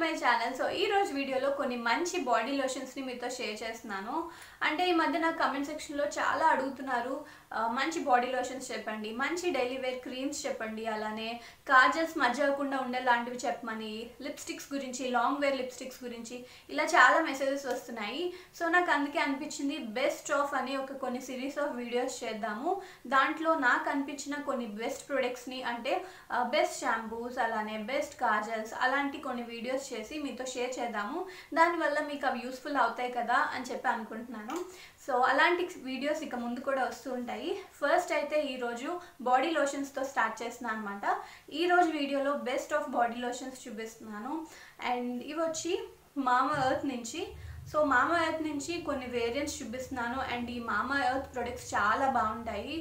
My channel so ఈ రోజు వీడియోలో కొన్ని మంచి బాడీ లోషన్స్ని మీతో షేర్ చేస్తున్నాను. అంటే ఈ మధ్య నాకు కమెంట్ సెక్షన్లో చాలా అడుగుతున్నారు మంచి బాడీ లోషన్స్ చెప్పండి మంచి డైలీ వేర్ క్రీమ్స్ చెప్పండి అలానే కాజల్స్ మధ్య అవ్వకుండా ఉండే లాంటివి చెప్పమని లిప్స్టిక్స్ గురించి లాంగ్ వేర్ లిప్స్టిక్స్ గురించి ఇలా చాలా మెసేజెస్ వస్తున్నాయి. సో నాకు అందుకే అనిపించింది బెస్ట్ ఆఫ్ అని ఒక కొన్ని సిరీస్ ఆఫ్ వీడియోస్ చేద్దాము. దాంట్లో నాకు అనిపించిన కొన్ని బెస్ట్ ప్రొడక్ట్స్ని అంటే బెస్ట్ షాంపూస్ అలానే బెస్ట్ కాజల్స్ అలాంటి కొన్ని వీడియోస్ చేసి మీతో షేర్ చేద్దాము. దానివల్ల మీకు అవి యూస్ఫుల్ అవుతాయి కదా అని చెప్పి అనుకుంటున్నాను. సో అలాంటి వీడియోస్ ఇక ముందు కూడా వస్తూ ఉంటాయి. ఫస్ట్ అయితే ఈరోజు బాడీ లోషన్స్తో స్టార్ట్ చేస్తున్నాను అనమాట ఈరోజు వీడియోలో బెస్ట్ ఆఫ్ బాడీ లోషన్స్ చూపిస్తున్నాను. అండ్ ఇవి వచ్చి మామ ఎర్త్ నుంచి సో మామా ఎర్త్ నుంచి కొన్ని వేరియంట్స్ చూపిస్తున్నాను. అండ్ ఈ మామా ఎర్త్ ప్రొడక్ట్స్ చాలా బాగుంటాయి.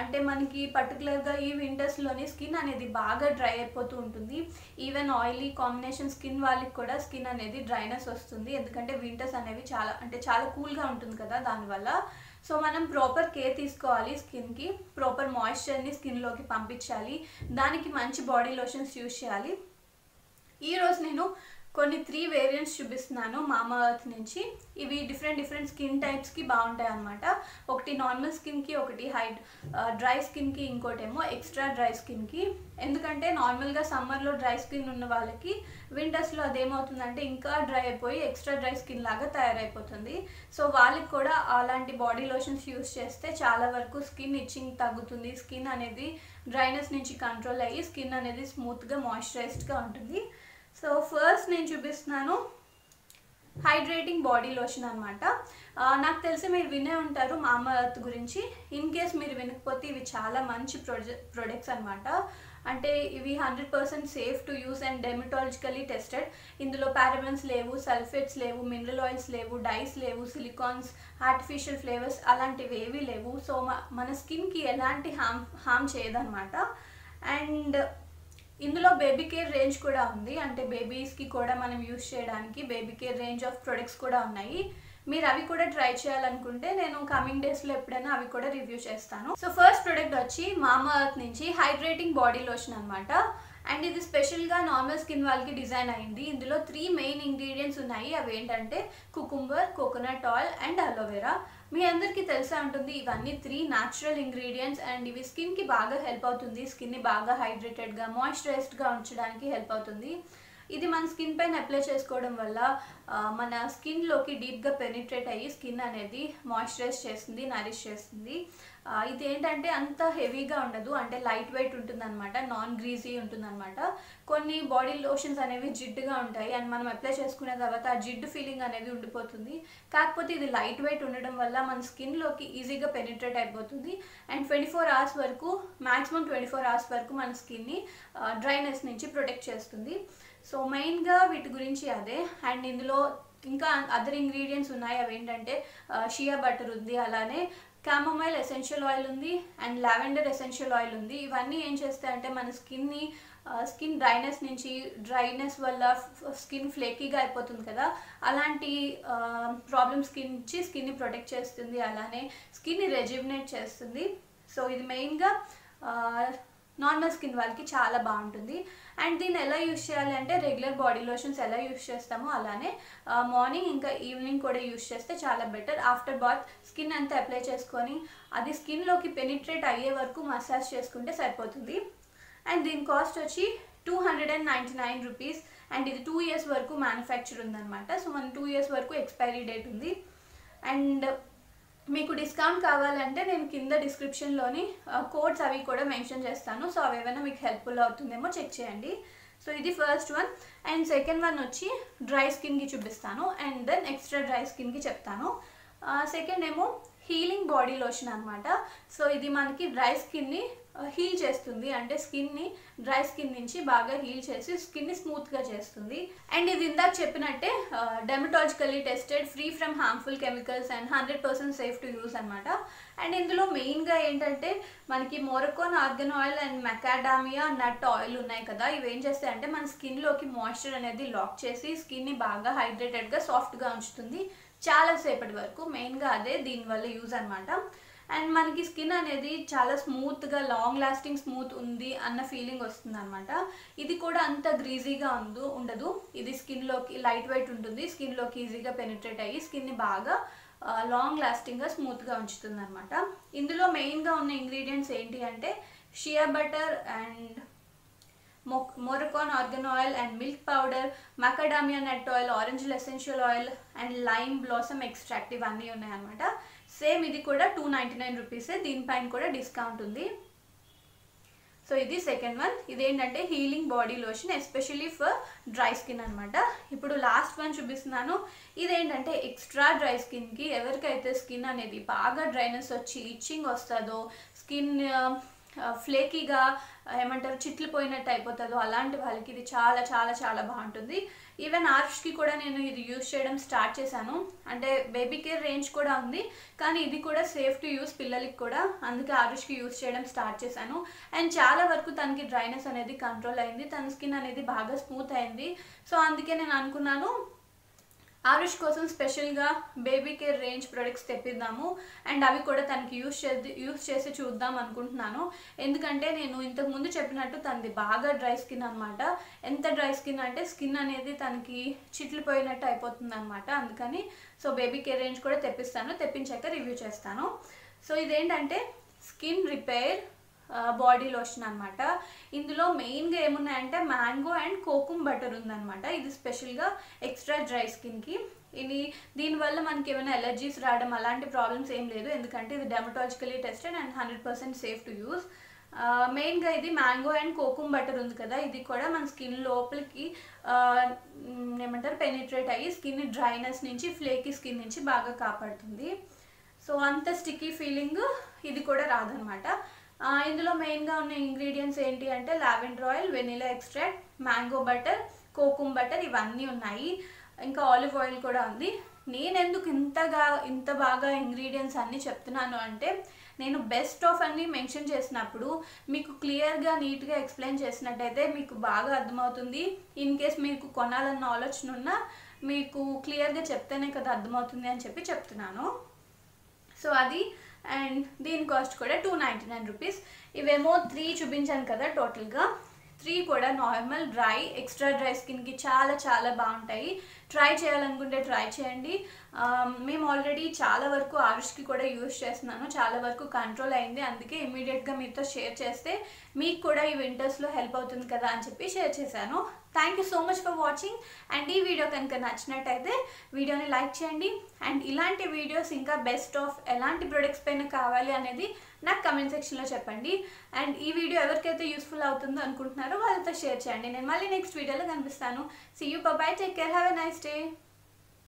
అంటే మనకి పర్టికులర్గా ఈ వింటర్స్లోనే స్కిన్ అనేది బాగా డ్రై అయిపోతూ ఉంటుంది. ఈవెన్ ఆయిలీ కాంబినేషన్ స్కిన్ వాళ్ళకి కూడా స్కిన్ అనేది డ్రైనెస్ వస్తుంది. ఎందుకంటే వింటర్స్ అనేవి చాలా అంటే చాలా కూల్గా ఉంటుంది కదా దానివల్ల. సో మనం ప్రాపర్ కేర్ తీసుకోవాలి స్కిన్కి ప్రాపర్ మాయిశ్చర్ని స్కిన్లోకి పంపించాలి. దానికి మంచి బాడీ లోషన్స్ యూజ్ చేయాలి. ఈరోజు నేను కొన్ని త్రీ వేరియంట్స్ చూపిస్తున్నాను మామా నుంచి. ఇవి డిఫరెంట్ డిఫరెంట్ స్కిన్ టైప్స్కి బాగుంటాయి అనమాట ఒకటి నార్మల్ స్కిన్కి ఒకటి హై డ్రై స్కిన్కి ఇంకోటేమో ఎక్స్ట్రా డ్రై స్కిన్కి ఎందుకంటే నార్మల్గా సమ్మర్లో డ్రై స్కిన్ ఉన్న వాళ్ళకి వింటర్స్లో అదేమవుతుందంటే ఇంకా డ్రై అయిపోయి ఎక్స్ట్రా డ్రై స్కిన్ లాగా తయారైపోతుంది. సో వాళ్ళకి కూడా అలాంటి బాడీ లోషన్స్ యూస్ చేస్తే చాలా వరకు స్కిన్ ఇచ్చింగ్ తగ్గుతుంది. స్కిన్ అనేది డ్రైనెస్ నుంచి కంట్రోల్ అయ్యి స్కిన్ అనేది స్మూత్గా మాయిశ్చరైజ్డ్గా ఉంటుంది. సో ఫస్ట్ నేను చూపిస్తున్నాను హైడ్రేటింగ్ బాడీ లోషన్ అనమాట నాకు తెలిసి మీరు వినే ఉంటారు మామా ఎర్త్ గురించి. ఇన్ కేస్ మీరు వినకపోతే ఇవి చాలా మంచి ప్రొజె ప్రొడక్ట్స్ అనమాట అంటే ఇవి hundred percent safe to use and dermatologically tested. ఇందులో పారాబెన్స్ లేవు సల్ఫేట్స్ లేవు మినరల్ ఆయిల్స్ లేవు డైస్ లేవు సిలికాన్స్ ఆర్టిఫిషియల్ ఫ్లేవర్స్ అలాంటివి ఏవీ లేవు. సో మన స్కిన్కి ఎలాంటి హామ్ హామ్ చేయదనమాట అండ్ ఇందులో బేబీ కేర్ రేంజ్ కూడా ఉంది. అంటే బేబీస్కి కూడా మనం యూస్ చేయడానికి baby care range of products కూడా ఉన్నాయి. మీరు అవి కూడా ట్రై చేయాలనుకుంటే నేను కమింగ్ డేస్లో ఎప్పుడైనా అవి కూడా రివ్యూ చేస్తాను. సో ఫస్ట్ ప్రొడక్ట్ వచ్చి మామా అర్త్ నుంచి హైడ్రేటింగ్ బాడీ లోషన్ అనమాట అండ్ ఇది స్పెషల్గా నార్మల్ స్కిన్ వాళ్ళకి డిజైన్ అయింది. ఇందులో త్రీ మెయిన్ ఇంగ్రీడియంట్స్ ఉన్నాయి. అవి ఏంటంటే cucumber coconut oil and aloe vera మీ అందరికీ తెలిసే ఉంటుంది ఇవన్నీ త్రీ న్యాచురల్ ఇంగ్రీడియంట్స్ అండ్ ఇవి స్కిన్కి బాగా హెల్ప్ అవుతుంది. స్కిన్ని బాగా హైడ్రేటెడ్గా మాయిశ్చరైజ్డ్గా ఉంచడానికి హెల్ప్ అవుతుంది. ఇది మన స్కిన్ పైన అప్లై చేసుకోవడం వల్ల మన స్కిన్లోకి డీప్గా పెనిట్రేట్ అయ్యి స్కిన్ అనేది మాయిశ్చరైజ్ చేస్తుంది నరిష్ చేస్తుంది. ఇది ఏంటంటే అంత హెవీగా ఉండదు అంటే లైట్ వెయిట్ ఉంటుందన్నమాట నాన్ గ్రీజీ ఉంటుందన్నమాట. కొన్ని బాడీ లోషన్స్ అనేవి జిడ్డుగా ఉంటాయి అండ్ మనం అప్లై చేసుకునే తర్వాత ఆ జిడ్డు ఫీలింగ్ అనేది ఉండిపోతుంది. కాకపోతే ఇది లైట్ వెయిట్ ఉండడం వల్ల మన స్కిన్లోకి ఈజీగా పెనిట్రేట్ అయిపోతుంది. అండ్ ట్వంటీ ఫోర్ అవర్స్ వరకు మ్యాక్సిమం ట్వంటీ ఫోర్ అవర్స్ వరకు మన స్కిన్ని డ్రైనెస్ నుంచి ప్రొటెక్ట్ చేస్తుంది. సో మెయిన్గా వీటి గురించి అదే. అండ్ ఇందులో ఇంకా అదర్ ఇంగ్రీడియంట్స్ ఉన్నాయి. అవి ఏంటంటే షియా బటర్ ఉంది అలానే క్యామమైల్ ఎసెన్షియల్ ఆయిల్ ఉంది అండ్ లావెండర్ ఎసెన్షియల్ ఆయిల్ ఉంది. ఇవన్నీ ఏం చేస్తాయంటే మన స్కిన్ని స్కిన్ డ్రైనెస్ నుంచి డ్రైనెస్ వల్ల స్కిన్ ఫ్లేకీగా అయిపోతుంది కదా. అలాంటి ప్రాబ్లమ్ స్కిన్ నుంచి స్కిన్ని ప్రొటెక్ట్ చేస్తుంది అలానే స్కిన్ని రెజ్యుమినేట్ చేస్తుంది. సో ఇది మెయిన్గా నార్మల్ స్కిన్ వాళ్ళకి చాలా బాగుంటుంది. అండ్ దీన్ని ఎలా యూస్ చేయాలి అంటే రెగ్యులర్ బాడీ లోషన్స్ ఎలా యూస్ చేస్తామో అలానే మార్నింగ్ ఇంకా ఈవినింగ్ కూడా యూస్ చేస్తే చాలా బెటర్. ఆఫ్టర్ బాత్ స్కిన్ అంతా అప్లై చేసుకొని అది స్కిన్లోకి పెనిట్రేట్ అయ్యే వరకు మసాజ్ చేసుకుంటే సరిపోతుంది. అండ్ దీని కాస్ట్ వచ్చి two hundred and ninety nine rupees. And ఇది టూ ఇయర్స్ వరకు మ్యానుఫ్యాక్చర్ ఉందన్నమాట. సో మన టూ ఇయర్స్ వరకు ఎక్స్పైరీ డేట్ ఉంది. అండ్ మీకు డిస్కౌంట్ కావాలంటే నేను కింద డిస్క్రిప్షన్లోని కోడ్స్ అవి కూడా మెన్షన్ చేస్తాను. సో అవి ఏమైనా మీకు హెల్ప్ఫుల్ అవుతుందేమో చెక్ చేయండి. సో ఇది first one and second one వచ్చి డ్రై స్కిన్కి చూపిస్తాను. అండ్ దెన్ ఎక్స్ట్రా డ్రై స్కిన్కి చెప్తాను. సెకండ్ ఏమో హీలింగ్ బాడీ లోషన్ అనమాట సో ఇది మనకి డ్రై స్కిన్ని హీల్ చేస్తుంది. అంటే స్కిన్ని డ్రై స్కిన్ నుంచి బాగా హీల్ చేసి స్కిన్ని స్మూత్గా చేస్తుంది. అండ్ ఇది ఇందాక చెప్పినట్టే dermatologically tested free from harmful chemicals and hundred percent safe to use అనమాట అండ్ ఇందులో మెయిన్గా ఏంటంటే మనకి Moroccan argan oil and macadamia nut oil ఉన్నాయి కదా. ఇవి ఏం చేస్తాయంటే మన స్కిన్లోకి మాయిశ్చర్ అనేది లాక్ చేసి స్కిన్ని బాగా హైడ్రేటెడ్గా సాఫ్ట్గా ఉంచుతుంది. చాలా సేపటి వరకు మెయిన్గా అదే దీనివల్ల యూజ్ అనమాట అండ్ మనకి స్కిన్ అనేది చాలా స్మూత్గా లాంగ్ లాస్టింగ్ స్మూత్ ఉంది అన్న ఫీలింగ్ వస్తుంది అనమాట ఇది కూడా అంత గ్రీజీగా ఉందు ఉండదు. ఇది స్కిన్లోకి లైట్ వెయిట్ ఉంటుంది. స్కిన్లోకి ఈజీగా పెనిట్రేట్ అయ్యి స్కిన్ని బాగా లాంగ్ లాస్టింగ్గా స్మూత్గా ఉంచుతుంది అనమాట ఇందులో మెయిన్గా ఉన్న ఇంగ్రీడియంట్స్ ఏంటి అంటే shea butter and Moroccan argan oil and milk powder macadamia nut oil orange essential oil and lime blossom extract ఇవన్నీ ఉన్నాయన్నమాట. సేమ్ ఇది కూడా టూ నైంటీ నైన్ రూపీసే దీనిపైన కూడా డిస్కౌంట్ ఉంది. సో ఇది సెకండ్ వన్ ఇదేంటంటే healing body lotion especially for dry skin అనమాట ఇప్పుడు లాస్ట్ వన్ చూపిస్తున్నాను. ఇదేంటంటే ఎక్స్ట్రా డ్రై స్కిన్కి ఎవరికైతే స్కిన్ అనేది బాగా డ్రైనెస్ వచ్చి ఇచ్చింగ్ వస్తుందో స్కిన్ ఫ్లేకీగా ఏమంటారు చిట్లు పోయినట్టు అయిపోతుందో అలాంటి వాళ్ళకి ఇది చాలా చాలా చాలా బాగుంటుంది. ఈవెన్ ఆర్ష్కి కూడా నేను ఇది యూస్ చేయడం స్టార్ట్ చేశాను. అంటే బేబీ కేర్ రేంజ్ కూడా ఉంది కానీ ఇది కూడా సేఫ్ టు యూస్ పిల్లలకి కూడా. అందుకే ఆరుష్కి యూస్ చేయడం స్టార్ట్ చేశాను. అండ్ చాలా వరకు తనకి డ్రైనెస్ అనేది కంట్రోల్ అయింది. తన స్కిన్ అనేది బాగా స్మూత్ అయింది. సో అందుకే నేను అనుకున్నాను ఆరుష్ కోసం స్పెషల్గా బేబీ కేర్ రేంజ్ ప్రొడక్ట్స్ తెప్పిద్దాము. అండ్ అవి కూడా తనకి యూస్ చేసి యూస్ చేసి చూద్దాం అనుకుంటున్నాను. ఎందుకంటే నేను ఇంతకుముందు చెప్పినట్టు తనది బాగా డ్రై స్కిన్ అనమాట ఎంత డ్రై స్కిన్ అంటే స్కిన్ అనేది తనకి చిట్లిపోయినట్టు అయిపోతుంది అనమాట అందుకని సో బేబీ కేర్ రేంజ్ కూడా తెప్పిస్తాను. తెప్పించాక రివ్యూ చేస్తాను. సో ఇదేంటంటే స్కిన్ రిపేర్ బాడీ లోషన్ అనమాట ఇందులో మెయిన్గా ఏమున్నాయంటే మ్యాంగో అండ్ కోకుమ్ బటర్ ఉందనమాట ఇది స్పెషల్గా ఎక్స్ట్రా డ్రై స్కిన్కి ఇది దీనివల్ల మనకి ఏమైనా ఎలర్జీస్ రావడం అలాంటి ప్రాబ్లమ్స్ ఏం లేదు. ఎందుకంటే ఇది dermatologically tested and hundred percent safe to use మెయిన్గా ఇది మ్యాంగో అండ్ కోకుమ్ బటర్ ఉంది కదా. ఇది కూడా మన స్కిన్ లోపలికి ఏమంటారు పెనిట్రేట్ అయ్యి స్కిన్ డ్రైనెస్ నుంచి ఫ్లేకీ స్కిన్ నుంచి బాగా కాపాడుతుంది. సో అంత స్టిక్కీ ఫీలింగ్ ఇది కూడా రాదనమాట ఇందులో మెయిన్గా ఉన్న ఇంగ్రీడియంట్స్ ఏంటి అంటే lavender oil vanilla extract mango butter kokum butter ఇవన్నీ ఉన్నాయి. ఇంకా ఆలివ్ ఆయిల్ కూడా ఉంది. నేను ఎందుకు ఇంతగా ఇంత బాగా ఇంగ్రీడియంట్స్ అన్నీ చెప్తున్నాను అంటే నేను బెస్ట్ ఆఫ్ అన్ని మెన్షన్ చేసినప్పుడు మీకు క్లియర్గా నీట్గా ఎక్స్ప్లెయిన్ చేసినట్టయితే మీకు బాగా అర్థమవుతుంది. ఇన్ కేస్ మీకు కొనాలన్న ఆలోచన ఉన్నా మీకు క్లియర్గా చెప్తేనే కదా అర్థమవుతుంది అని చెప్పి చెప్తున్నాను. సో అది అండ్ దీని కాస్ట్ కూడా టూ నైంటీ నైన్ రూపీస్. ఇవేమో త్రీ చూపించాను కదా టోటల్గా. త్రీ కూడా నార్మల్ డ్రై ఎక్స్ట్రా డ్రై స్కిన్కి చాలా చాలా బాగుంటాయి. ట్రై చేయాలనుకుంటే ట్రై చేయండి. మేము ఆల్రెడీ చాలా వరకు ఆరుష్కి కూడా యూస్ చేస్తున్నాను చాలా వరకు కంట్రోల్ అయింది. అందుకే ఇమీడియట్గా మీతో షేర్ చేస్తే మీకు కూడా ఈ వింటర్స్లో హెల్ప్ అవుతుంది కదా అని చెప్పి షేర్ చేశాను. Thank you so much for watching and ఈ వీడియో కనుక నచ్చినట్టయితే వీడియోని లైక్ చేయండి. అండ్ ఇలాంటి వీడియోస్ ఇంకా బెస్ట్ ఆఫ్ ఎలాంటి ప్రొడక్ట్స్ పైన కావాలి అనేది నాకు కమెంట్ సెక్షన్లో చెప్పండి. అండ్ ఈ వీడియో ఎవరికైతే యూస్ఫుల్ అవుతుందో అనుకుంటున్నారో వాళ్ళతో షేర్ చేయండి. నేను మళ్ళీ నెక్స్ట్ వీడియోలో కనిపిస్తాను. See you bye take care have a nice day.